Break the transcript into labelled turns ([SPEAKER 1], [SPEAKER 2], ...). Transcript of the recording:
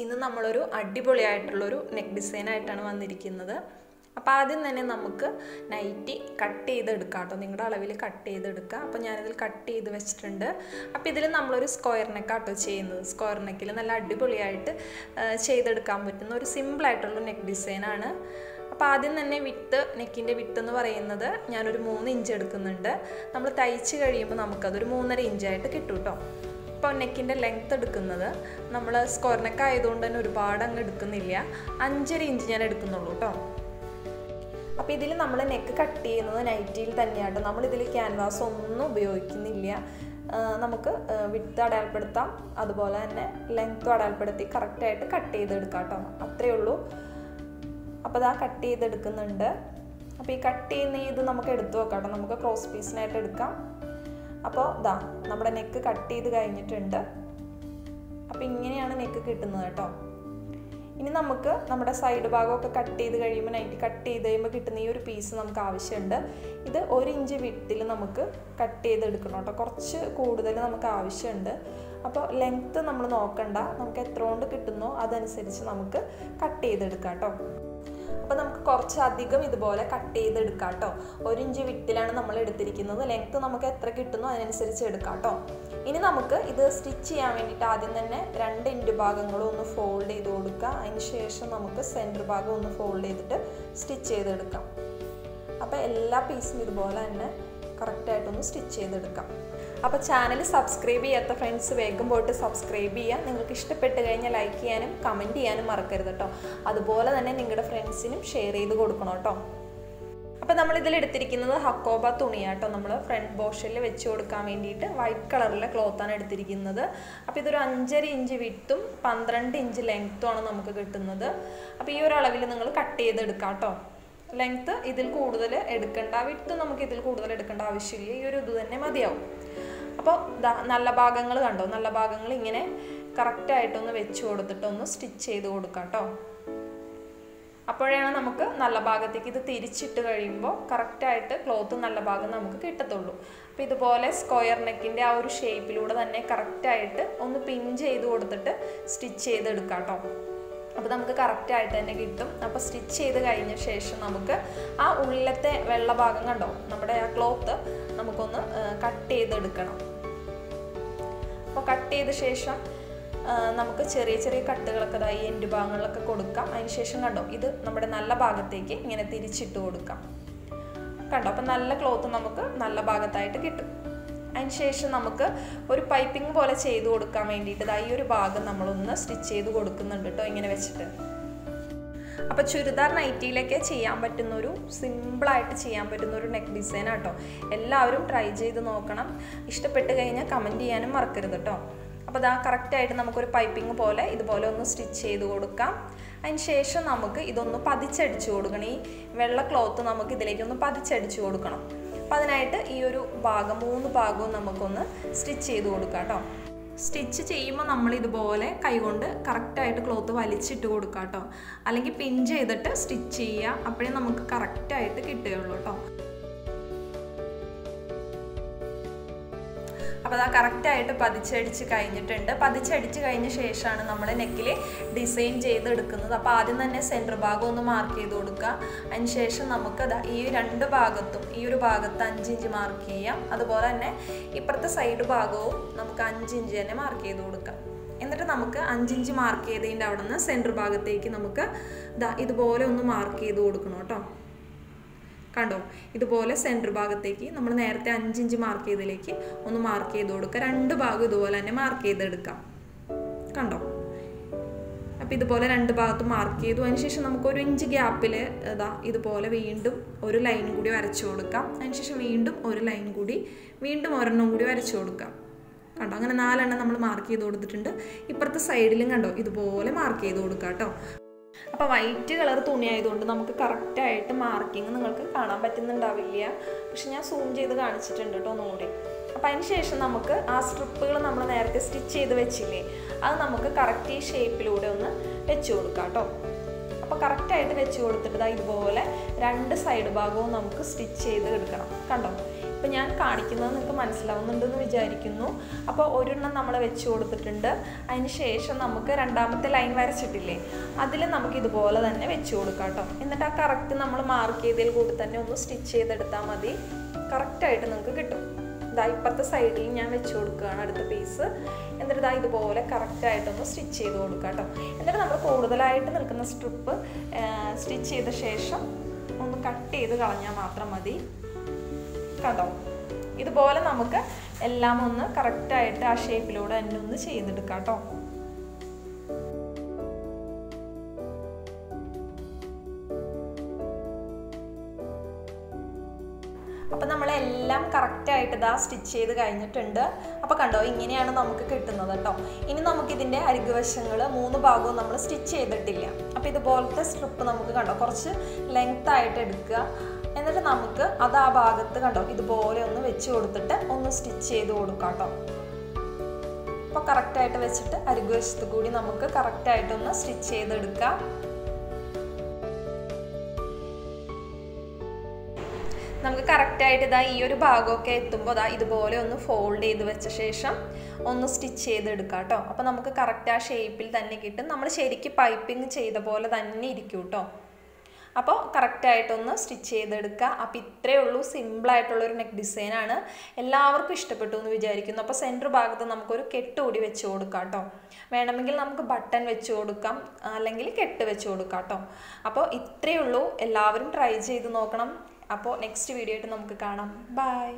[SPEAKER 1] ഇന്ന് നമ്മളൊരു അടിപൊളിയായിട്ടുള്ളൊരു neck design ആയിട്ടാണ് വന്നിരിക്കുന്നത്. അപ്പോൾ ആദ്യം തന്നെ നമുക്ക് നൈറ്റി കട്ട് ചെയ്തെടുക്കാം കേട്ടോ. നിങ്ങളുടെ അളവിൽ കട്ട് ചെയ്തെടുക്കുക അപ്പോൾ ഞാനിതിൽ കട്ട് ചെയ്ത് വെച്ചിട്ടുണ്ട്. അപ്പോൾ ഇതിൽ നമ്മളൊരു സ്ക്വയർ നെക്കാട്ടോ ചെയ്യുന്നത്. സ്ക്വയർ നെക്കിൽ നല്ല അടിപൊളിയായിട്ട് ചെയ്തെടുക്കാൻ പറ്റുന്ന ഒരു സിമ്പിളായിട്ടുള്ള നെക്ക് ഡിസൈനാണ് അപ്പോൾ ആദ്യം തന്നെ വിത്ത് നെക്കിന്റെ വിത്ത് എന്ന് പറയുന്നത് ഞാനൊരു മൂന്ന് ഇഞ്ച് എടുക്കുന്നുണ്ട്. നമ്മൾ തയ്ച്ച് കഴിയുമ്പോൾ നമുക്കതൊരു മൂന്നര ഇഞ്ചായിട്ട് കിട്ടും കേട്ടോ ഇപ്പോൾ നെക്കിന്റെ ലെങ്ത് എടുക്കുന്നത് നമ്മൾ സ്ക്വയർ നെക്ക് ആയതുകൊണ്ട് തന്നെ ഒരുപാട് അങ്ങ് എടുക്കുന്നില്ല. അഞ്ചര ഇഞ്ച് ഞാൻ എടുക്കുന്നുള്ളൂ കേട്ടോ അപ്പോൾ ഇതിൽ നമ്മൾ നെക്ക് കട്ട് ചെയ്യുന്നത് നൈറ്റിയിൽ നമ്മൾ നമ്മളിതിൽ ക്യാൻവാസ് ഒന്നും ഉപയോഗിക്കുന്നില്ല. നമുക്ക് വിട്ട് അടയാളപ്പെടുത്താം. അതുപോലെ തന്നെ ലെങ്ത്തും അടയാളപ്പെടുത്തി കറക്റ്റായിട്ട് കട്ട് ചെയ്തെടുക്കാം കേട്ടോ അത്രയേ ഉള്ളൂ. അപ്പോൾ ഇതാ കട്ട് ചെയ്തെടുക്കുന്നുണ്ട്. അപ്പോൾ ഈ കട്ട് ചെയ്യുന്ന ഇത് നമുക്ക് എടുത്തു വെക്കാം കേട്ടോ നമുക്ക് ക്രോസ് പീസിനായിട്ട് എടുക്കാം. അപ്പോൾ ഇതാ നമ്മുടെ നെക്ക് കട്ട് ചെയ്ത് കഴിഞ്ഞിട്ടുണ്ട്. അപ്പോൾ ഇങ്ങനെയാണ് നെക്ക് കിട്ടുന്നത് കേട്ടോ. ഇനി നമുക്ക് നമ്മുടെ സൈഡ് ഭാഗമൊക്കെ കട്ട് ചെയ്ത് കഴിയുമ്പോൾ നൈറ്റ് കട്ട് ചെയ്ത് കഴിയുമ്പോൾ കിട്ടുന്ന ഈ ഒരു പീസ് നമുക്ക് ആവശ്യമുണ്ട്. ഇത് ഒരു ഇഞ്ച് വിട്ടിൽ നമുക്ക് കട്ട് ചെയ്തെടുക്കണം കേട്ടോ. കുറച്ച് കൂടുതൽ നമുക്ക് ആവശ്യമുണ്ട്. അപ്പോൾ ലെങ്ത്ത് നമ്മൾ നോക്കണ്ട. നമുക്ക് എത്ര കൊണ്ട് കിട്ടുന്നോ അതനുസരിച്ച് നമുക്ക് കട്ട് ചെയ്തെടുക്കാം കേട്ടോ. അപ്പോൾ നമുക്ക് കുറച്ചധികം ഇതുപോലെ കട്ട് ചെയ്തെടുക്കാം കേട്ടോ ഒരു ഇഞ്ച് വിട്ടിലാണ് നമ്മൾ എടുത്തിരിക്കുന്നത്. ലെങ്ത്ത് നമുക്ക് എത്ര കിട്ടുന്നോ അതിനനുസരിച്ച് എടുക്കാം കേട്ടോ ഇനി നമുക്ക് ഇത് സ്റ്റിച്ച് ചെയ്യാൻ വേണ്ടിയിട്ട് ആദ്യം തന്നെ രണ്ട് ഇഞ്ച് ഭാഗങ്ങളും ഒന്ന് ഫോൾഡ് ചെയ്ത് കൊടുക്കുക. അതിന് ശേഷം നമുക്ക് സെന്റർ ഭാഗം ഒന്ന് ഫോൾഡ് ചെയ്തിട്ട് സ്റ്റിച്ച് ചെയ്തെടുക്കാം. അപ്പോൾ എല്ലാ പീസും ഇതുപോലെ തന്നെ കറക്റ്റായിട്ടൊന്ന് സ്റ്റിച്ച് ചെയ്തെടുക്കാം. അപ്പോൾ ചാനൽ സബ്സ്ക്രൈബ് ചെയ്യാത്ത ഫ്രണ്ട്സ് വേഗം പോയിട്ട് സബ്സ്ക്രൈബ് ചെയ്യുക നിങ്ങൾക്ക് ഇഷ്ടപ്പെട്ട് കഴിഞ്ഞാൽ ലൈക്ക് ചെയ്യാനും കമന്റ് ചെയ്യാനും മറക്കരുത് കേട്ടോ അതുപോലെ തന്നെ നിങ്ങളുടെ ഫ്രണ്ട്സിനും ഷെയർ ചെയ്ത് കൊടുക്കണം കേട്ടോ അപ്പോൾ നമ്മൾ ഇതിൽ എടുത്തിരിക്കുന്നത് ഹക്കോബ തുണിയാട്ടോ നമ്മൾ ഫ്രണ്ട് പോർഷനിൽ വെച്ച് കൊടുക്കാൻ വേണ്ടിയിട്ട് വൈറ്റ് കളറിലെ ക്ലോത്താണ് എടുത്തിരിക്കുന്നത്. അപ്പോൾ ഇതൊരു അഞ്ചര ഇഞ്ച് വിട്ടും പന്ത്രണ്ട് ഇഞ്ച് ലെങ്ത്തും ആണ് നമുക്ക് കിട്ടുന്നത്. അപ്പോൾ ഈ ഒരു അളവിൽ നിങ്ങൾ കട്ട് ചെയ്തെടുക്കാം കേട്ടോ ലെങ്ത്ത് ഇതിൽ കൂടുതൽ എടുക്കേണ്ട വിട്ട് നമുക്ക് ഇതിൽ കൂടുതൽ എടുക്കേണ്ട ആവശ്യമില്ല. ഈ ഒരു ഇത് തന്നെ മതിയാവും. അപ്പോൾ നല്ല ഭാഗങ്ങൾ കണ്ടോ? നല്ല ഭാഗങ്ങൾ ഇങ്ങനെ കറക്റ്റായിട്ടൊന്ന് വെച്ച് കൊടുത്തിട്ട് ഒന്ന് സ്റ്റിച്ച് ചെയ്ത് കൊടുക്കാം കേട്ടോ അപ്പോഴാണ് നമുക്ക് നല്ല ഭാഗത്തേക്ക് ഇത് തിരിച്ചിട്ട് കഴിയുമ്പോൾ കറക്റ്റായിട്ട് ക്ലോത്ത് നല്ല ഭാഗം നമുക്ക് കിട്ടത്തുള്ളൂ. അപ്പോൾ ഇതുപോലെ സ്ക്വയർ നെക്കിന്റെ ആ ഒരു ഷേപ്പിലൂടെ തന്നെ കറക്റ്റായിട്ട് ഒന്ന് പിൻ ചെയ്ത് കൊടുത്തിട്ട് സ്റ്റിച്ച് ചെയ്തെടുക്കാം കേട്ടോ അപ്പോൾ നമുക്ക് കറക്റ്റായിട്ട് തന്നെ കിട്ടും. അപ്പോൾ സ്റ്റിച്ച് ചെയ്ത് കഴിഞ്ഞ ശേഷം നമുക്ക് ആ ഉള്ളത്തെ വെള്ള ഭാഗം കണ്ടോ? നമ്മുടെ ആ ക്ലോത്ത് നമുക്കൊന്ന് കട്ട് ചെയ്തെടുക്കണം. അപ്പോൾ കട്ട് ചെയ്ത ശേഷം നമുക്ക് ചെറിയ ചെറിയ കട്ടുകളൊക്കെ ഇതായി എൻഡ് ഭാഗങ്ങളിലൊക്കെ കൊടുക്കാം. അതിന് ശേഷം കണ്ടോ ഇത് നമ്മുടെ നല്ല ഭാഗത്തേക്ക് ഇങ്ങനെ തിരിച്ചിട്ട് കൊടുക്കാം. കണ്ടോ അപ്പം നല്ല ക്ലോത്ത് നമുക്ക് നല്ല ഭാഗത്തായിട്ട് കിട്ടും. അതിന് ശേഷം നമുക്ക് ഒരു പൈപ്പിംഗ് പോലെ ചെയ്ത് കൊടുക്കാൻ വേണ്ടിയിട്ട് ഇതാ ഈ ഒരു ഭാഗം നമ്മളൊന്ന് സ്റ്റിച്ച് ചെയ്ത് കൊടുക്കുന്നുണ്ട് കേട്ടോ ഇങ്ങനെ വെച്ചിട്ട്. അപ്പോൾ ചുരിദാർ നൈറ്റിയിലൊക്കെ ചെയ്യാൻ പറ്റുന്ന ഒരു സിമ്പിളായിട്ട് ചെയ്യാൻ പറ്റുന്ന ഒരു നെക്ക് ഡിസൈൻ കേട്ടോ എല്ലാവരും ട്രൈ ചെയ്ത് നോക്കണം. ഇഷ്ടപ്പെട്ട് കഴിഞ്ഞാൽ കമന്റ് ചെയ്യാനും മറക്കരുത് കേട്ടോ അപ്പോൾ അതാ കറക്റ്റായിട്ട് നമുക്കൊരു പൈപ്പിംഗ് പോലെ ഇതുപോലെ ഒന്ന് സ്റ്റിച്ച് ചെയ്ത് കൊടുക്കാം. അതിന് ശേഷം നമുക്ക് ഇതൊന്ന് പതിച്ചടിച്ച് കൊടുക്കണം. ഈ വെള്ള ക്ലോത്ത് നമുക്ക് ഇതിലേക്ക് ഒന്ന് പതിച്ചടിച്ച് കൊടുക്കണം. അപ്പോൾ അതിനായിട്ട് ഈ ഒരു ഭാഗം മൂന്ന് ഭാഗവും നമുക്കൊന്ന് സ്റ്റിച്ച് ചെയ്ത് കൊടുക്കാം കേട്ടോ സ്റ്റിച്ച് ചെയ്യുമ്പോൾ നമ്മൾ ഇതുപോലെ കൈകൊണ്ട് കറക്റ്റായിട്ട് ക്ലോത്ത് വലിച്ചിട്ട് കൊടുക്കുക കേട്ടോ അല്ലെങ്കിൽ പിൻ ചെയ്തിട്ട് സ്റ്റിച്ച് ചെയ്യുക. അപ്പോഴേ നമുക്ക് കറക്റ്റായിട്ട് കിട്ടുകയുള്ളൂ കേട്ടോ. അപ്പോൾ അത് കറക്റ്റായിട്ട് പതിച്ചടിച്ച് കഴിഞ്ഞിട്ടുണ്ട്. പതിച്ചടിച്ച് കഴിഞ്ഞ ശേഷമാണ് നമ്മൾ നെക്കിൽ ഡിസൈൻ ചെയ്തെടുക്കുന്നത്. അപ്പോൾ ആദ്യം തന്നെ സെന്റർ ഭാഗം ഒന്ന് മാർക്ക് ചെയ്ത് കൊടുക്കുക. അതിന് ശേഷം നമുക്ക് ഈ രണ്ട് ഭാഗത്തും ഈ ഒരു ഭാഗത്ത് അഞ്ച് ഇഞ്ച് മാർക്ക് ചെയ്യാം. അതുപോലെ തന്നെ ഇപ്പുറത്തെ സൈഡ് ഭാഗവും നമുക്ക് അഞ്ച് ഇഞ്ച് തന്നെ മാർക്ക് ചെയ്ത് കൊടുക്കാം. എന്നിട്ട് നമുക്ക് അഞ്ചിഞ്ച് മാർക്ക് ചെയ്തതിന്റെ അവിടെ നിന്ന് സെന്റർ ഭാഗത്തേക്ക് നമുക്ക് ഇതുപോലെ ഒന്ന് മാർക്ക് ചെയ്ത് കൊടുക്കണം കേട്ടോ. കണ്ടോ? ഇതുപോലെ സെന്റർ ഭാഗത്തേക്ക് നമ്മൾ നേരത്തെ അഞ്ചിഞ്ച് മാർക്ക് ചെയ്തതിലേക്ക് ഒന്ന് മാർക്ക് ചെയ്ത് കൊടുക്കുക. രണ്ട് ഭാഗം ഇതുപോലെ തന്നെ മാർക്ക് ചെയ്തെടുക്കാം. കണ്ടോ? അപ്പോൾ ഇതുപോലെ രണ്ട് ഭാഗത്തും മാർക്ക് ചെയ്തു. അതിനുശേഷം നമുക്ക് ഒരു ഇഞ്ച് ഗ്യാപ്പിൽ ഇതാ ഇതുപോലെ വീണ്ടും ഒരു ലൈൻ കൂടി വരച്ചു കൊടുക്കാം. അതിനുശേഷം വീണ്ടും ഒരു ലൈൻ കൂടി വീണ്ടും ഒരെണ്ണം കൂടി വരച്ചു കൊടുക്കാം. കണ്ടോ? അങ്ങനെ നാലെണ്ണം നമ്മൾ മാർക്ക് ചെയ്ത് കൊടുത്തിട്ടുണ്ട്. ഇപ്പുറത്തെ സൈഡിലും കണ്ടോ? ഇതുപോലെ മാർക്ക് ചെയ്ത് കൊടുക്കാം കേട്ടോ. അപ്പോൾ വൈറ്റ് കളർ തുണി ആയതുകൊണ്ട് നമുക്ക് കറക്റ്റായിട്ട് മാർക്കിങ് നിങ്ങൾക്ക് കാണാൻ പറ്റുന്നുണ്ടാവില്ല. പക്ഷെ ഞാൻ സൂം ചെയ്ത് കാണിച്ചിട്ടുണ്ട് കേട്ടോ ഒന്നുകൂടി. അപ്പം അതിന് ശേഷം നമുക്ക് ആ സ്ട്രിപ്പുകൾ നമ്മൾ നേരത്തെ സ്റ്റിച്ച് ചെയ്ത് വെച്ചില്ലേ അത് നമുക്ക് കറക്റ്റ് ഈ ഷേപ്പിലൂടെ ഒന്ന് വെച്ച് കൊടുക്കാം കേട്ടോ അപ്പോൾ കറക്റ്റായിട്ട് വെച്ച് കൊടുത്തിട്ട് ഇതുപോലെ രണ്ട് സൈഡ് ഭാഗവും നമുക്ക് സ്റ്റിച്ച് ചെയ്ത് എടുക്കണം. കണ്ടോ? അപ്പോൾ ഞാൻ കാണിക്കുന്നത് നിങ്ങൾക്ക് മനസ്സിലാവുന്നുണ്ടെന്ന് വിചാരിക്കുന്നു. അപ്പോൾ ഒരെണ്ണം നമ്മൾ വെച്ച് കൊടുത്തിട്ടുണ്ട്. അതിന് ശേഷം നമുക്ക് രണ്ടാമത്തെ ലൈൻ വരച്ചിട്ടില്ലേ? അതിൽ നമുക്ക് ഇതുപോലെ തന്നെ വെച്ച് കൊടുക്കാം കേട്ടോ. എന്നിട്ട് ആ കറക്റ്റ് നമ്മൾ മാർക്ക് ചെയ്തതിൽ കൂടി തന്നെ ഒന്ന് സ്റ്റിച്ച് ചെയ്തെടുത്താൽ മതി. കറക്റ്റായിട്ട് നിങ്ങൾക്ക് കിട്ടും. ഇതാ ഇപ്പുറത്തെ സൈഡിൽ ഞാൻ വെച്ച് കൊടുക്കുകയാണ് അടുത്ത പീസ് എന്നിട്ട് ഇതാ ഇതുപോലെ കറക്റ്റായിട്ടൊന്ന് സ്റ്റിച്ച് ചെയ്ത് കൊടുക്കുക കേട്ടോ. എന്നിട്ട് നമ്മൾ കൂടുതലായിട്ട് നിൽക്കുന്ന സ്ട്രിപ്പ് സ്റ്റിച്ച് ചെയ്ത ശേഷം ഒന്ന് കട്ട് ചെയ്ത് കളഞ്ഞാൽ മാത്രം മതി. കണ്ടോ? ഇതുപോലെ നമുക്ക് എല്ലാം ഒന്ന് കറക്റ്റായിട്ട് ആ ഷേപ്പിലൂടെ തന്നെ ഒന്ന് ചെയ്തെടുക്കാം കേട്ടോ. അപ്പോൾ നമ്മളെല്ലാം കറക്റ്റായിട്ട് ഇതാ സ്റ്റിച്ച് ചെയ്ത് കഴിഞ്ഞിട്ടുണ്ട്. അപ്പോൾ കണ്ടോ ഇങ്ങനെയാണ് നമുക്ക് കിട്ടുന്നത് കേട്ടോ. ഇനി നമുക്കിതിന്റെ അരികുവശങ്ങൾ മൂന്ന് ഭാഗവും നമ്മൾ സ്റ്റിച്ച് ചെയ്തിട്ടില്ല. അപ്പോൾ ഇതുപോലത്തെ സ്ട്രിപ്പ് നമുക്ക് കണ്ടോ കുറച്ച് ലെങ്ത് ആയിട്ട് എടുക്കുക. എന്നിട്ട് നമുക്ക് അത് ആ ഭാഗത്ത് കണ്ടോ ഇതുപോലെ ഒന്ന് വെച്ച് കൊടുത്തിട്ട് ഒന്ന് സ്റ്റിച്ച് ചെയ്ത് കൊടുക്കാം കേട്ടോ. അപ്പോൾ കറക്റ്റായിട്ട് വെച്ചിട്ട് അരികുവശത്ത് കൂടി നമുക്ക് കറക്റ്റായിട്ടൊന്ന് സ്റ്റിച്ച് ചെയ്തെടുക്കാം. നമുക്ക് കറക്റ്റായിട്ട് ഇതാ ഈ ഒരു ഭാഗമൊക്കെ എത്തുമ്പോൾ ഇതാ ഇതുപോലെ ഒന്ന് ഫോൾഡ് ചെയ്ത് വെച്ച ശേഷം ഒന്ന് സ്റ്റിച്ച് ചെയ്തെടുക്കാം കേട്ടോ. അപ്പോൾ നമുക്ക് കറക്റ്റ് ആ ഷേപ്പിൽ തന്നെ കിട്ടും. നമ്മൾ ശരിക്കും പൈപ്പിംഗ് ചെയ്ത പോലെ തന്നെ ഇരിക്കും കേട്ടോ. അപ്പോൾ കറക്റ്റായിട്ടൊന്ന് സ്റ്റിച്ച് ചെയ്തെടുക്കുക. അപ്പോൾ ഇത്രയേ ഉള്ളൂ. സിമ്പിളായിട്ടുള്ളൊരു നെക്ക് ഡിസൈനാണ് എല്ലാവർക്കും ഇഷ്ടപ്പെട്ടു എന്ന് വിചാരിക്കുന്നു. അപ്പോൾ സെന്റർ ഭാഗത്ത് നമുക്കൊരു കെട്ട് കൂടി വെച്ച് കൊടുക്കാം കേട്ടോ. വേണമെങ്കിൽ നമുക്ക് ബട്ടൺ വെച്ച് കൊടുക്കാം. അല്ലെങ്കിൽ കെട്ട് വെച്ച് കൊടുക്കാം കേട്ടോ. അപ്പോൾ ഇത്രയേ ഉള്ളൂ. എല്ലാവരും ട്രൈ ചെയ്ത് നോക്കണം. അപ്പോൾ നെക്സ്റ്റ് വീഡിയോ ആയിട്ട് നമുക്ക് കാണാം. ബൈ